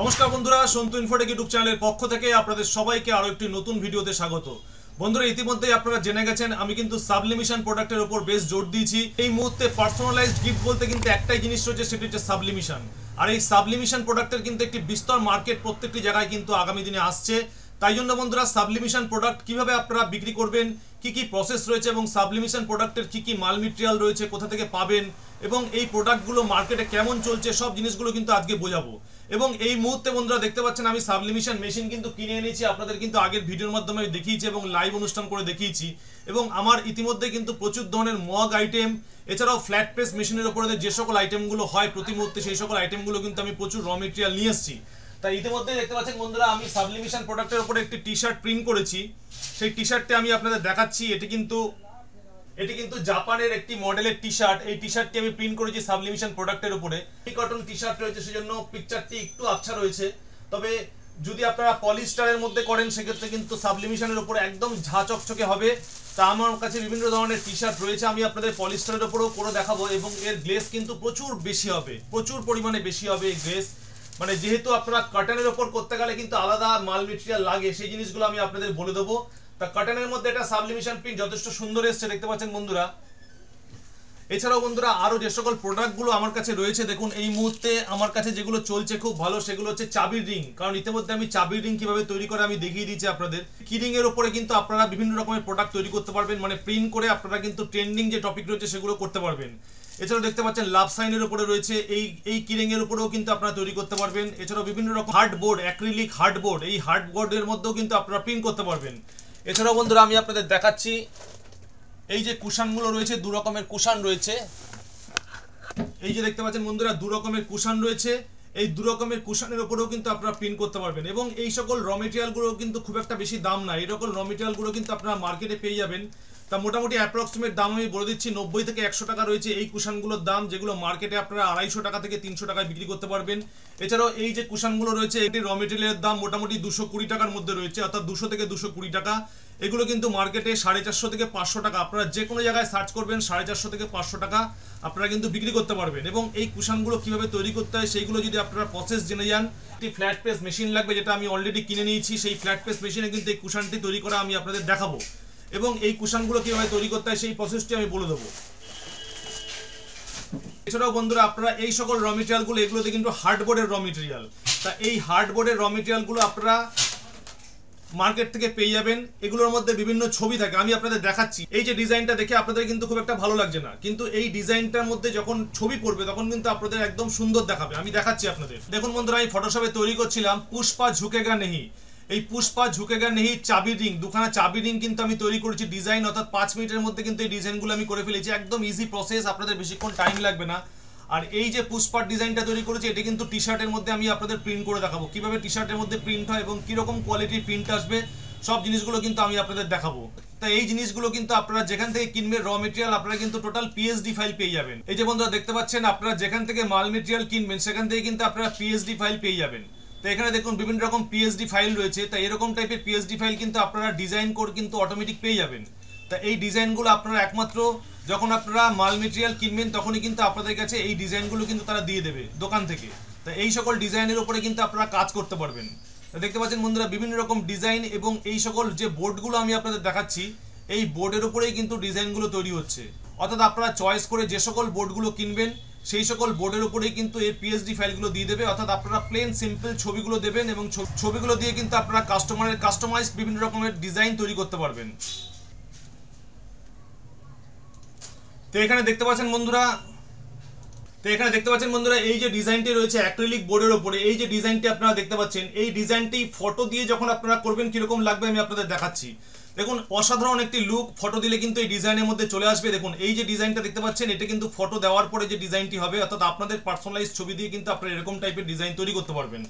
নমস্কার বন্ধুরা, Santu Infotech YouTube চ্যানেলের পক্ষ থেকে আপনাদের সবাইকে আরও একটি নতুন ভিডিওতে স্বাগত। বন্ধুরা, ইতিমধ্যেই আপনারা জেনে গেছেন, আমি কিন্তু সাবলিমিশন প্রোডাক্টের উপর বেশ জোর দিয়েছি। এই মুহূর্তে পার্সোনালাইজড গিফট বলতে কিন্তু একটাই জিনিস রয়েছে, সেটি হচ্ছে সাবলিমিশন আর এই সাবলিমিশন প্রোডাক্টের কিন্তু একটি বিস্তর মার্কেট প্রত্যেকটি জায়গায় কিন্তু আগামী দিনে আসছে। তাই জন্য বন্ধুরা সাবলিমিশন প্রোডাক্ট কীভাবে আপনারা বিক্রি করবেন, কি কি প্রসেস রয়েছে এবং সাবলিমিশন প্রোডাক্টের কি কি মাল মেটেরিয়াল রয়েছে, কোথা থেকে পাবেন এবং এই প্রোডাক্টগুলো মার্কেটে কেমন চলছে, সব জিনিসগুলো কিন্তু আজকে বোঝাবো। এবং এই মুহূর্তে বন্ধুরা দেখতে পাচ্ছেন আমি সাবলিমিশন মেশিন কিন্তু কিনে এনেছি। আপনাদের কিন্তু আগের ভিডিওর মাধ্যমে দেখিয়েছি এবং লাইভ অনুষ্ঠান করে দেখিয়েছি। এবং আমার ইতিমধ্যে কিন্তু প্রচুর ধরনের মগ আইটেম, এছাড়াও ফ্ল্যাট প্রেস মেশিনের উপরে যে সকল আইটেমগুলো হয় প্রতি মুহূর্তে সেই সকল আইটেমগুলো কিন্তু আমি প্রচুর র মেটেরিয়াল নিয়ে এসেছি। তাই ইতিমধ্যে দেখতে পাচ্ছেন বন্ধুরা, আমি সাবলিমিশন প্রোডাক্টের উপরে একটি টি শার্ট প্রিন্ট করেছি। সেই টি শার্টটি আমি আপনাদের দেখাচ্ছি। এটি কিন্তু এটি কিন্তু জাপানের একটি মডেলের টি শার্ট এই টি শার্টটি আমি প্রিন্ট করেছি সাবলিমিশন প্রোডাক্টের উপরে। কটন টি শার্ট রয়েছে, সেজন্য পিকচারটি একটু আচ্ছা রয়েছে। তবে যদি আপনারা পলিস্টারের মধ্যে করেন, সেক্ষেত্রে কিন্তু সাবলিমিশনের উপরে একদম ঝা চকচকে হবে। তা আমার কাছে বিভিন্ন ধরনের টি শার্ট রয়েছে, আমি আপনাদের পলিস্টারের উপরেও করে দেখাবো এবং এর গ্লেস কিন্তু প্রচুর বেশি হবে, প্রচুর পরিমাণে বেশি হবে এই গ্লেস মানে যেহেতু আপনারা কাটানের ওপর করতে গেলে কিন্তু আলাদা মাল মেটেরিয়াল লাগে, সেই জিনিসগুলো আমি আপনাদের বলে দেবো। তা কাটানের মধ্যে একটা সাবলিমিশন প্রিন্ট যথেষ্ট সুন্দর এসছে, দেখতে পাচ্ছেন বন্ধুরা। এছাড়াও বন্ধুরা, আরও যে সকল প্রোডাক্টগুলো আমার কাছে রয়েছে, দেখুন, এই মুহূর্তে আমার কাছে যেগুলো চলছে খুব ভালো, সেগুলো হচ্ছে চাবির রিং কারণ ইতিমধ্যে আমি চাবির রিং কীভাবে তৈরি করে আমি দেখিয়ে দিচ্ছি আপনাদের। কিরিং এর উপরে কিন্তু আপনারা বিভিন্ন রকমের প্রোডাক্ট তৈরি করতে পারবেন মানে প্রিন্ট করে আপনারা কিন্তু ট্রেন্ডিং যে টপিক রয়েছে সেগুলো করতে পারবেন। এছাড়াও দেখতে পাচ্ছেন লাভ সাইনের উপরে রয়েছে, এই এই কিরিং এর উপরেও কিন্তু আপনারা তৈরি করতে পারবেন। এছাড়াও বিভিন্ন রকম হার্ডবোর্ড অ্যাক্রিলিক হার্ড বোর্ড এই হার্ড হার্ডবোর্ডের মধ্যেও কিন্তু আপনারা প্রিন্ট করতে পারবেন। এছাড়াও বন্ধুরা, আমি আপনাদের দেখাচ্ছি, এই যে কুষাণগুলো রয়েছে, দু রকমের কুষাণ রয়েছে। এই যে দেখতে পাচ্ছেন বন্ধুরা, দু রকমের কুষাণ রয়েছে। এই দু রকমের কুশানের উপরেও কিন্তু আপনারা প্রিন্ট করতে পারবেন এবং এই সকল র মেটেরিয়ালগুলো কিন্তু খুব একটা বেশি দাম না। এই রকম র মেটেরিয়ালগুলো কিন্তু আপনারা মার্কেটে পেয়ে যাবেন। তা মোটামুটি অ্যাপ্রক্সিমেট দাম আমি বলে দিচ্ছি, নব্বই থেকে একশো টাকা রয়েছে এই কুশানগুলোর দাম, যেগুলো মার্কেটে আপনারা আড়াইশো টাকা থেকে তিনশো টাকায় বিক্রি করতে পারবেন। এছাড়াও এই যে কুশানগুলো রয়েছে, এটি র মেটেরিয়ালের দাম মোটামুটি দুশো কুড়ি টাকার মধ্যে রয়েছে, অর্থাৎ দুশো থেকে দুশো কুড়ি টাকা। এগুলো কিন্তু মার্কেটে সাড়ে চারশো থেকে পাঁচশো টাকা, আপনারা যে কোনো জায়গায় সার্চ করবেন, সাড়ে চারশো থেকে পাঁচশো টাকা আপনারা কিন্তু বিক্রি করতে পারবেন। এবং এই কুশানগুলো কীভাবে তৈরি করতে হয়, সেইগুলো যদি আপনারা প্রসেস জেনে যান, একটি ফ্ল্যাট প্রেস মেশিন লাগবে, যেটা আমি অলরেডি কিনে নিয়েছি, সেই ফ্ল্যাট প্রেস মেশিনে কিন্তু এই কুশানটি তৈরি করা আমি আপনাদের দেখাবো। এবং এই কুশানগুলো কীভাবে তৈরি করতে হয় সেই প্রসেসটি আমি বলে দেবো। এছাড়াও বন্ধুরা, আপনারা এই সকল র মেটেরিয়ালগুলো এগুলোতে কিন্তু হার্ডবোর্ডের র মেটেরিয়াল তা এই হার্ডবোর্ডের র মেটেরিয়ালগুলো আপনারা মার্কেট থেকে পেয়ে যাবেন। এগুলোর মধ্যে বিভিন্ন ছবি থাকে। আমি আপনাদের দেখাচ্ছি। এই যে ডিজাইনটা দেখে আপনাদের কিন্তু খুব একটা ভালো লাগছে না। কিন্তু এই ডিজাইনটার মধ্যে যখন ছবি পড়বে, তখন কিন্তু আপনাদের একদম সুন্দর দেখাবে। আমি দেখাচ্ছি আপনাদের। দেখুন বন্ধুরা, আমি ফটোশপে তৈরি করছিলাম। পুষ্পা ঝুঁকেগা নেহি। এই পুষ্পা ঝুঁকেগা নেহি চাবি রিং। দুখানা চাবি রিং কিন্তু আমি তৈরি করেছি। ডিজাইন অর্থাৎ পাঁচ মিনিটের মধ্যে কিন্তু এই ডিজাইনগুলো আমি করে ফেলেছি। একদম ইজি প্রসেস আপনাদের বেশিক্ষণ টাইম লাগবে না। আর এই যে পুষ্পার ডিজাইনটা তৈরি করেছি, এটা কিন্তু টি শার্টের মধ্যে আমি আপনাদের প্রিন্ট করে দেখাবো। কীভাবে টি শার্টের মধ্যে প্রিন্ট হয় এবং কীরকম কোয়ালিটির প্রিন্ট আসবে, সব জিনিসগুলো কিন্তু আমি আপনাদের দেখাবো। তাই এই জিনিসগুলো কিন্তু আপনারা যেখান থেকে কিনবেন র মেটেরিয়াল আপনারা কিন্তু টোটাল পিএইচডি ফাইল পেয়ে যাবেন। এই যে বন্ধুরা, দেখতে পাচ্ছেন, আপনারা যেখান থেকে মাল মেটেরিয়াল কিনবেন, সেখান থেকে কিন্তু আপনারা পিএইচডি ফাইল পেয়ে যাবেন। তো এখানে দেখুন বিভিন্ন রকম পিএইচডি ফাইল রয়েছে। তা এরকম টাইপের পিএইচডি ফাইল কিন্তু আপনারা ডিজাইন কোড কিন্তু অটোমেটিক পেয়ে যাবেন। তা এই ডিজাইনগুলো আপনারা একমাত্র যখন আপনারা মাল মেটেরিয়াল কিনবেন, তখনই কিন্তু আপনাদের কাছে এই ডিজাইনগুলো কিন্তু তারা দিয়ে দেবে দোকান থেকে। তা এই সকল ডিজাইনের উপরে কিন্তু আপনারা কাজ করতে পারবেন। তা দেখতে পাচ্ছেন বন্ধুরা, বিভিন্ন রকম ডিজাইন এবং এই সকল যে বোর্ডগুলো আমি আপনাদের দেখাচ্ছি, এই বোর্ডের উপরেই কিন্তু ডিজাইনগুলো তৈরি হচ্ছে। অর্থাৎ আপনারা চয়েস করে যে সকল বোর্ডগুলো কিনবেন সেই সকল বোর্ডের উপরেই কিন্তু এর পিএইচডি ফাইলগুলো দিয়ে দেবে। অর্থাৎ আপনারা প্লেন সিম্পল ছবিগুলো দেবেন এবং ছবিগুলো দিয়ে কিন্তু আপনারা কাস্টমারের কাস্টমাইজ বিভিন্ন রকমের ডিজাইন তৈরি করতে পারবেন। তো এখানে দেখতে পাচ্ছেন বন্ধুরা, তো এখানে দেখতে পাচ্ছেন বন্ধুরা, এই যে ডিজাইনটি রয়েছে অ্যাক্রিলিক বোর্ডের উপরে, এই যে ডিজাইনটি আপনারা দেখতে পাচ্ছেন, এই ডিজাইনটি ফটো দিয়ে যখন আপনারা করবেন কীরকম লাগবে আমি আপনাদের দেখাচ্ছি। দেখুন, অসাধারণ একটি লুক ফটো দিলে কিন্তু এই ডিজাইনের মধ্যে চলে আসবে। দেখুন, এই যে ডিজাইনটা দেখতে পাচ্ছেন, এটা কিন্তু ফটো দেওয়ার পরে যে ডিজাইনটি হবে, অর্থাৎ আপনাদের পার্সোনালাইজ ছবি দিয়ে কিন্তু আপনারা এরকম টাইপের ডিজাইন তৈরি করতে পারবেন।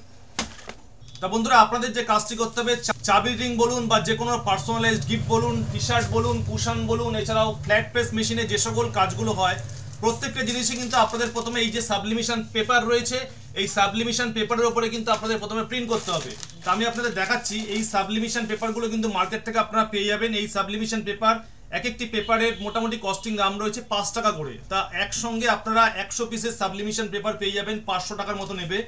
তা বন্ধুরা, আপনাদের যে কাজটি করতে হবে চাবি রিং বলুন বা যে কোনো পার্সোনালাইজড গিফট বলুন টি শার্ট বলুন কুশন বলুন, এছাড়াও ফ্ল্যাট প্রেস মেশিনে যে সকল কাজগুলো হয়, প্রত্যেকটা জিনিসই কিন্তু আপনাদের প্রথমে এই যে সাবলিমিশন পেপার রয়েছে এই সাবলিমিশন পেপারের উপরে কিন্তু আপনাদের প্রথমে প্রিন্ট করতে হবে। তা আমি আপনাদের দেখাচ্ছি, এই সাবলিমিশন পেপারগুলো কিন্তু মার্কেট থেকে আপনারা পেয়ে যাবেন। এই সাবলিমিশন পেপার, এক একটি পেপারের মোটামুটি কস্টিং দাম রয়েছে পাঁচ টাকা করে। তা একসঙ্গে আপনারা একশো পিসের সাবলিমিশন পেপার পেয়ে যাবেন, পাঁচশো টাকার মতো নেবে।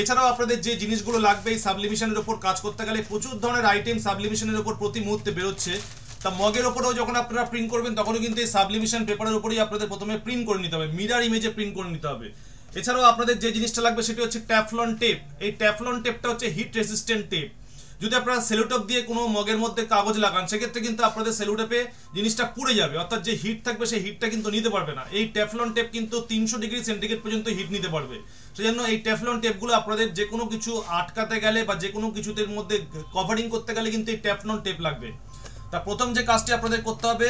এছাড়াও আপনাদের যে জিনিসগুলো লাগবে এই সাবলিমিশনের উপর কাজ করতে গেলে প্রচুর ধরনের আইটেম সাবলিমিশনের উপর প্রতি মুহূর্তে বেরোচ্ছে। তা মগের ওপরেও যখন আপনারা প্রিন্ট করবেন, তখনও কিন্তু এই সাবলিমিশন পেপারের উপরেই আপনাদের প্রথমে প্রিন্ট করে নিতে হবে। মিরার ইমেজে প্রিন্ট করে নিতে হবে। এছাড়াও আপনাদের যে জিনিসটা লাগবে সেটি হচ্ছে ট্যাফলন টেপ এই ট্যাফলন টেপটা হচ্ছে হিট রেসিস্ট্যান্ট টেপ যদি আপনারা সেলুটেপ দিয়ে কোনো মগের মধ্যে কাগজ লাগান, সেক্ষেত্রে কিন্তু আপনাদের সেলুটেপে জিনিসটা পুড়ে যাবে। অর্থাৎ যে হিট থাকবে সেই হিটটা কিন্তু নিতে পারবে না। এই ট্যাফলন টেপ কিন্তু তিনশো ডিগ্রি সেন্টিগ্রেড পর্যন্ত হিট নিতে পারবে। সেই জন্য এই ট্যাফলন টেপগুলো আপনাদের যে কোনো কিছু আটকাতে গেলে বা যে কোনো কিছুদের মধ্যে কভারিং করতে গেলে কিন্তু এই ট্যাফলন টেপ লাগবে। তা প্রথম যে কাজটি আপনাদের করতে হবে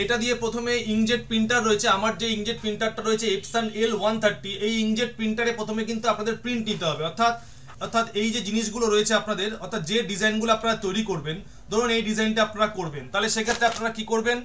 এটা দিয়ে প্রথমে ইংজেট প্রিন্টার রয়েছে। আমার যে ইংজেট প্রিন্টারটা রয়েছে এপসান এল ওয়ান থার্টি এই ইংজেট প্রিন্টারে প্রথমে কিন্তু আপনাদের প্রিন্ট নিতে হবে। অর্থাৎ অর্থাৎ এই যে জিনিসগুলো রয়েছে আপনাদের, অর্থাৎ যে ডিজাইনগুলো আপনারা তৈরি করবেন, ধরুন এই ডিজাইনটা আপনারা করবেন। তাহলে সেক্ষেত্রে আপনারা কি করবেন?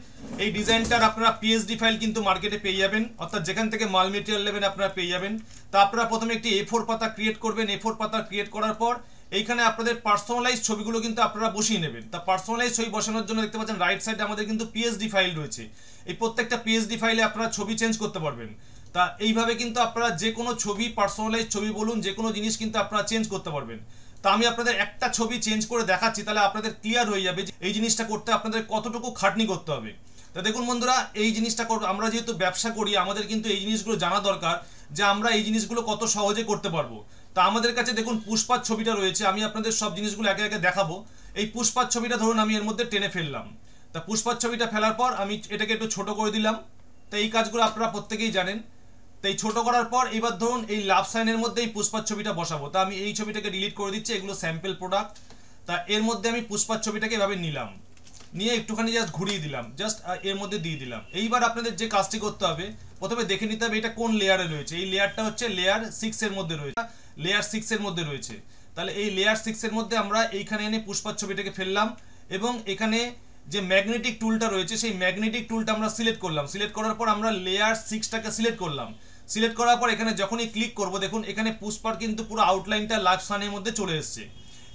এই ডিজাইনটার আপনারা পিএইচডি ফাইল কিন্তু মার্কেটে পেয়ে যাবেন। অর্থাৎ যেখান থেকে মাল মেটেরিয়াল নেবেন, আপনারা পেয়ে যাবেন। তা আপনারা প্রথমে একটি এ ফোর পাতা ক্রিয়েট করবেন। এ ফোর পাতা ক্রিয়েট করার পর এইখানে আপনাদের পার্সোনালাইজ ছবিগুলো কিন্তু আপনারা বসিয়ে নেবেন। তা পার্সোনালাইজ ছবি বসানোর জন্য দেখতে পাচ্ছেন রাইট সাইডে আমাদের কিন্তু পিএইচডি ফাইল রয়েছে। এই প্রত্যেকটা পিএইচডি ফাইলে আপনারা ছবি চেঞ্জ করতে পারবেন। তা এইভাবে কিন্তু আপনারা যে কোনো ছবি পার্সোনালাইজ ছবি বলুন যে কোনো জিনিস কিন্তু আপনারা চেঞ্জ করতে পারবেন। তা আমি আপনাদের একটা ছবি চেঞ্জ করে দেখাচ্ছি, তাহলে আপনাদের ক্লিয়ার হয়ে যাবে যে এই জিনিসটা করতে আপনাদের কতটুকু খাটনি করতে হবে। তা দেখুন বন্ধুরা, এই জিনিসটা আমরা যেহেতু ব্যবসা করি, আমাদের কিন্তু এই জিনিসগুলো জানা দরকার। যে আমরা এই জিনিসগুলো কত সহজে করতে পারব। তা আমাদের কাছে দেখুন, পুষ্পার ছবিটা রয়েছে, আমি আপনাদের সব জিনিসগুলো একে একে দেখাবো। এই পুষ্পার ছবিটা ধরুন, আমি এর মধ্যে টেনে ফেললাম। তা পুষ্পার ছবিটা ফেলার পর আমি এটাকে একটু ছোট করে দিলাম। তো এই কাজগুলো আপনারা প্রত্যেকেই জানেন। তো এই ছোট করার পর এবার ধরুন, এই লাভ সাইনের মধ্যে এই পুষ্পার ছবিটা বসাবো। তা আমি এই ছবিটাকে ডিলিট করে দিচ্ছি, এগুলো স্যাম্পেল প্রোডাক্ট তা এর মধ্যে আমি পুষ্পার ছবিটাকে এভাবে নিলাম। নিয়ে একটুখানি জাস্ট ঘুরিয়ে দিলাম জাস্ট এর মধ্যে দিয়ে দিলাম। এইবার আপনাদের যে কাজটি করতে হবে প্রথমে দেখে নিতে হবে এটা কোন লেয়ারে রয়েছে। এই লেয়ারটা হচ্ছে লেয়ার সিক্স এর মধ্যে রয়েছে। লেয়ার সিক্স এর মধ্যে রয়েছে। তাহলে এই লেয়ার সিক্স এর মধ্যে আমরা এইখানে এনে পুষ্পার ছবিটাকে ফেললাম এবং এখানে যে ম্যাগনেটিক টুলটা রয়েছে, সেই ম্যাগনেটিক টুলটা আমরা সিলেক্ট করলাম। সিলেক্ট করার পর আমরা লেয়ার সিক্সটাকে সিলেক্ট করলাম। সিলেক্ট করার পর এখানে যখনই ক্লিক করব, দেখুন এখানে পুষ্পার কিন্তু পুরো আউটলাইনটা লাইফ সানের মধ্যে চলে এসেছে।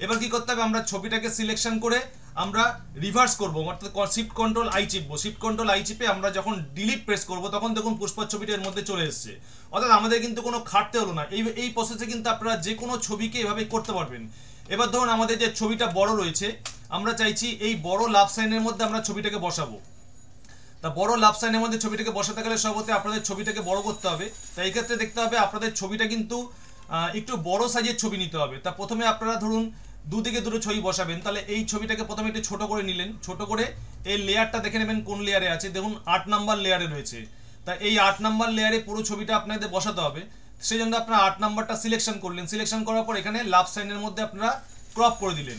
এবার কি করতে হবে? আমরা ছবিটাকে সিলেকশন করে আমরা রিভার্স করব, অর্থাৎ শিফট কন্ট্রোল আই চিপবো। শিফট কন্ট্রোল আই চিপে আমরা যখন ডিলিট প্রেস করব, তখন দেখুন পুষ্পার ছবিটা এর মধ্যে চলে এসেছে। অর্থাৎ আমাদের কিন্তু কোনো খাটতে হলো না। এই এই প্রসেসে কিন্তু আপনারা যে কোনো ছবিকে এভাবে করতে পারবেন। এবার ধরুন আমাদের যে ছবিটা বড় রয়েছে, আমরা চাইছি এই বড় লাভ সাইনের মধ্যে আমরা ছবিটাকে বসাবো। তা বড় লাভ সাইনের মধ্যে ছবিটাকে বসাতে গেলে সর্বতে আপনাদের ছবিটাকে বড় করতে হবে। তাই এক্ষেত্রে দেখতে হবে আপনাদের ছবিটা কিন্তু একটু বড় সাইজের ছবি নিতে হবে। তা প্রথমে আপনারা ধরুন দুদিকে দুটো ছবি বসাবেন। তাহলে এই ছবিটাকে প্রথমে একটু ছোট করে নিলেন। ছোট করে এই লেয়ারটা দেখে নেবেন কোন লেয়ারে আছে। দেখুন, আট নাম্বার লেয়ারে রয়েছে। তা এই আট নাম্বার লেয়ারে পুরো ছবিটা আপনাদের বসাতে হবে। সেই জন্য আপনারা আট নাম্বারটা সিলেকশন করলেন। সিলেকশন করার পর এখানে লাভ সাইনের মধ্যে আপনারা ক্রপ করে দিলেন।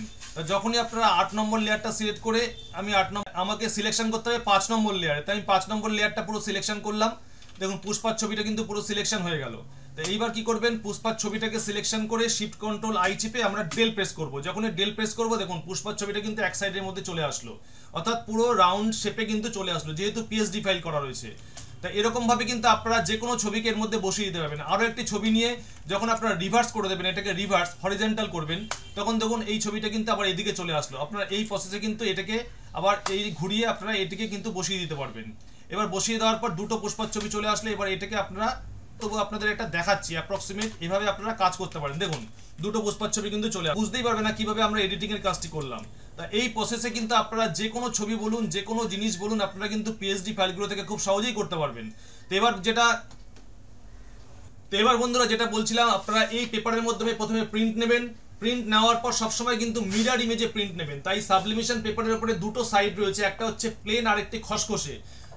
যখনই আপনারা আট নম্বর লেয়ারটা সিলেক্ট করে আমি আট নম্বর, আমাকে সিলেকশন করতে হবে পাঁচ নম্বর লেয়ারে। তাই আমি পাঁচ নম্বর লেয়ারটা পুরো সিলেকশন করলাম। দেখুন, পুষ্পার ছবিটা কিন্তু পুরো সিলেকশন হয়ে গেল। এইবার কি করবেন? পুষ্পার ছবিটাকে সিলেকশন করে শিফট কন্ট্রোল আই চিপে আমরা ডেল প্রেস করব। যখন ডেল প্রেস করব, দেখুন, পুষ্পার ছবিটা কিন্তু এক সাইডের মধ্যে চলে আসলো। অর্থাৎ পুরো রাউন্ড শেপে কিন্তু চলে আসলো, যেহেতু পিএইচডি ফাইল করা রয়েছে। তা এরকম ভাবে কিন্তু আপনারা যে কোনো ছবিকে এর মধ্যে বসিয়ে দিতে পারবেন। আরও একটি ছবি নিয়ে যখন আপনারা রিভার্স করে দেবেন, এটাকে রিভার্স হরিজেন্টাল করবেন, তখন দেখুন এই ছবিটা কিন্তু আবার এদিকে চলে আসলো। আপনারা এই প্রসেসে কিন্তু এটাকে আবার এই ঘুরিয়ে আপনারা এটিকে কিন্তু বসিয়ে দিতে পারবেন। এবার বসিয়ে দেওয়ার পর দুটো পুষ্পার ছবি চলে আসলে, এবার এটাকে আপনারা তবু আপনাদের একটা দেখাচ্ছি অ্যাপ্রক্সিমেট এভাবে আপনারা কাজ করতে পারেন। দেখুন, দুটো পুষ্পার ছবি কিন্তু চলে বুঝতেই পারবে না কীভাবে আমরা এডিটিং এর কাজটি করলাম। তা এই প্রসেসে কিন্তু আপনারা যে কোনো ছবি বলুন, যে কোনো জিনিস বলুন, আপনারা কিন্তু পিএইচডি ফাইলগুলো থেকে খুব সহজেই করতে পারবেন। তো এবার যেটা, তো এবার বন্ধুরা যেটা বলছিলাম, আপনারা এই পেপারের মাধ্যমে প্রথমে প্রিন্ট নেবেন। প্রিন্ট নেওয়ার পর সবসময় কিন্তু মিরার ইমেজে প্রিন্ট নেবেন। তাই সাবলিমেশন পেপারের উপরে দুটো সাইড রয়েছে, একটা হচ্ছে প্লেন আর একটি খসখসে।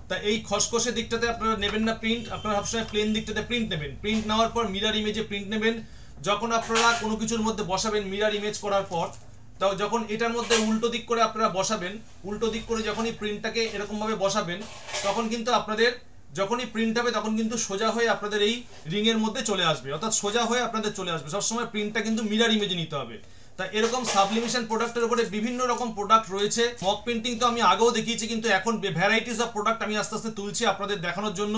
তা এই খসখসে দিকটাতে আপনারা নেবেন না প্রিন্ট আপনারা সবসময় প্লেন দিকটাতে প্রিন্ট নেবেন। প্রিন্ট নেওয়ার পর মিরার ইমেজে প্রিন্ট নেবেন। যখন আপনারা কোনো কিছুর মধ্যে বসাবেন মিরার ইমেজ করার পর, তাও যখন এটার মধ্যে উল্টো দিক করে আপনারা বসাবেন, উল্টো দিক করে যখনই প্রিন্টটাকে এরকমভাবে বসাবেন, তখন কিন্তু আপনাদের যখনই প্রিন্ট হবে, তখন কিন্তু সোজা হয়ে আপনাদের এই রিং এর মধ্যে চলে আসবে। অর্থাৎ সোজা হয়ে আপনাদের চলে আসবে। সবসময় প্রিন্টটা কিন্তু মিরার ইমেজে নিতে হবে। তা এরকম সাবলিমেশন প্রোডাক্টের উপরে বিভিন্ন রকম প্রোডাক্ট রয়েছে। মক প্রিন্টিং তো আমি আগেও দেখিয়েছি, কিন্তু এখন ভ্যারাইটিস অফ প্রোডাক্ট আমি আস্তে আস্তে তুলছি আপনাদের দেখানোর জন্য।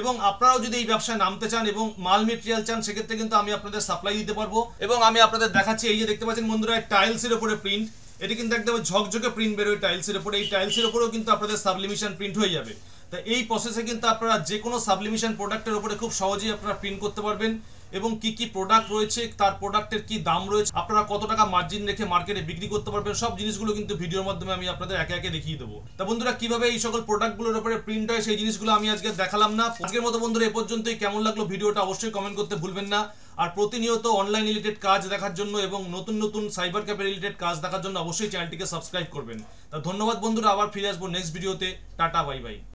এবং আপনারাও যদি এই ব্যবসায় নামতে চান এবং মাল মেটেরিয়াল চান, সেক্ষেত্রে কিন্তু আমি আপনাদের সাপ্লাই দিতে পারব। এবং আমি আপনাদের দেখাচ্ছি, এই যে দেখতে পাচ্ছেন বন্ধুরা টাইলসের উপরে প্রিন্ট এটি কিন্তু একদম ঝকঝকে প্রিন্ট বেরোয় টাইলসের উপরে। এই টাইলসের উপরেও কিন্তু আপনাদের সাবলিমেশন প্রিন্ট হয়ে যাবে। তা এই প্রসেসে কিন্তু আপনারা যে কোনো সাবলিমিশন প্রোডাক্টের উপরে খুব সহজেই আপনারা প্রিন্ট করতে পারবেন এবং কি কি প্রোডাক্ট রয়েছে, তার প্রোডাক্টের কি দাম রয়েছে, আপনারা কত টাকা মার্জিন রেখে মার্কেটে বিক্রি করতে পারবেন, সব জিনিসগুলো কিন্তু ভিডিওর মাধ্যমে আমি আপনাদের একে একে দেখিয়ে দেবো। তা বন্ধুরা, কীভাবে এই সকল প্রোডাক্টগুলোর উপরে প্রিন্ট হয় সেই জিনিসগুলো আমি আজকে দেখালাম না। আজকের মতো বন্ধুরা, এ পর্যন্তই। কেমন লাগল ভিডিওটা অবশ্যই কমেন্ট করতে ভুলবেন না। আর প্রতিনিয়ত অনলাইন রিলেটেড কাজ দেখার জন্য এবং নতুন নতুন সাইবার ক্যাফে রিলেটেড কাজ দেখার জন্য অবশ্যই চ্যানেলটিকে সাবস্ক্রাইব করবেন। তা ধন্যবাদ বন্ধুরা, আবার ফিরে আসব নেক্সট ভিডিওতে টাটা বাই বাই